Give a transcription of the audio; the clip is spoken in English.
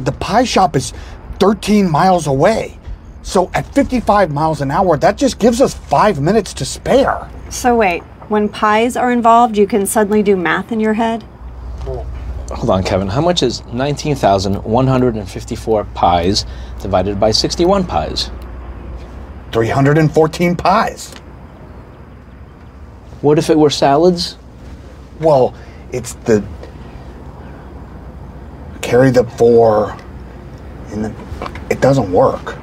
the pie shop is 13 miles away. So at 55 miles an hour, that just gives us five minutes to spare. So wait, when pies are involved, you can suddenly do math in your head? Hold on, Kevin. How much is 19,154 pies divided by 61 pies? 314 pies. What if it were salads? Well, it's the carry the four and it doesn't work.